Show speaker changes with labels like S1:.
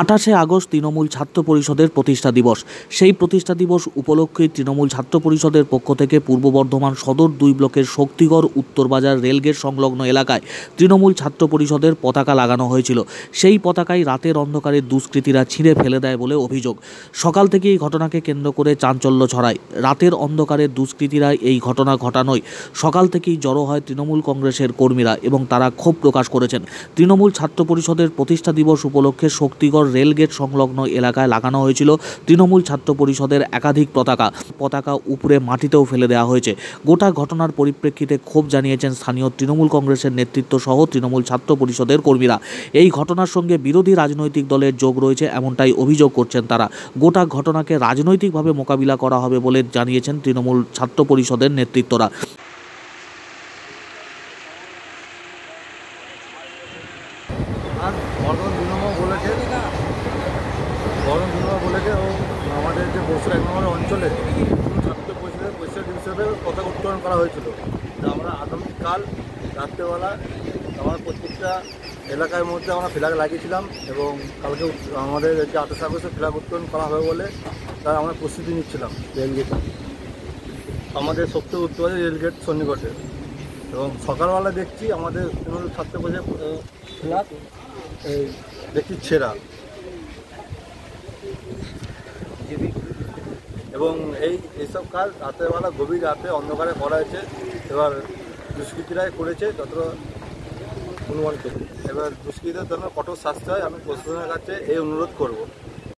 S1: আঠাশে আগস্ট তৃণমূল ছাত্র পরিষদের প্রতিষ্ঠা দিবস। সেই প্রতিষ্ঠা দিবস উপলক্ষে তৃণমূল ছাত্র পরিষদের পক্ষ থেকে পূর্ব বর্ধমান সদর দুই ব্লকের শক্তিগড় উত্তরবাজার রেলগেট সংলগ্ন এলাকায় তৃণমূল ছাত্র পরিষদের পতাকা লাগানো হয়েছিল। সেই পতাকায় রাতের অন্ধকারে দুষ্কৃতীরা ছিঁড়ে ফেলে দেয় বলে অভিযোগ। সকাল থেকে এই ঘটনাকে কেন্দ্র করে চাঞ্চল্য ছড়ায়। রাতের অন্ধকারে দুষ্কৃতীরা এই ঘটনা ঘটানোয়। সকাল থেকেই জড়ো হয় তৃণমূল কংগ্রেসের কর্মীরা এবং তারা ক্ষোভ প্রকাশ করেছেন। তৃণমূল ছাত্র পরিষদের প্রতিষ্ঠা দিবস উপলক্ষে শক্তিগড় রেলগেট সংলগ্ন এলাকায় লাগানো হয়েছিল তৃণমূল ছাত্র পরিষদের একাধিক পতাকা। পতাকা উপরে মাটিতেও ফেলে দেওয়া হয়েছে। গোটা ঘটনার পরিপ্রেক্ষিতে ক্ষোভ জানিয়েছেন স্থানীয় তৃণমূল কংগ্রেসের নেতৃত্ব সহ তৃণমূল ছাত্র পরিষদের কর্মীরা। এই ঘটনার সঙ্গে বিরোধী রাজনৈতিক দলের যোগ রয়েছে এমনটাই অভিযোগ করছেন তারা। গোটা ঘটনাকে রাজনৈতিকভাবে মোকাবিলা করা হবে বলে জানিয়েছেন তৃণমূল ছাত্র পরিষদের নেতৃত্বরা।
S2: আর বলেছে বর্ধমান ও আমাদের যে বসুর এক নম্বর অঞ্চলে ছাত্র পরিষদের পরিষদ হিসেবে পতাকা উত্তোলন করা হয়েছিল। আমরা আগামীকাল রাত্রেবেলা আমরা প্রত্যেকটা এলাকার মধ্যে আমরা ফ্ল্যাগ লাগিয়েছিলাম এবং কালকে আমাদের যে আঠাশ আগস্টে ফ্ল্যাগ উত্তোলন করা হবে বলে তার আমরা প্রস্তুতি নিচ্ছিলাম রেলগেটে আমাদের শক্তি উত্তরবাজার রেলগেট সন্নিকটে এবং সকালবেলা দেখছি আমাদের তৃণমূল ছাত্র পরিষদের ফ্ল্যাগ, এই, দেখছি ছেঁড়া। এবং এই, এইসব কাজ রাতেরবেলা, গভীর রাতে অন্ধকারে করা হয়েছে। এবার দুষ্কৃতীরাই করেছে যত অনুমান করি। এবার দুষ্কৃতীদের জন্য কঠোর শাস্তি হয়, আমি প্রশাসনের কাছে এই অনুরোধ করব।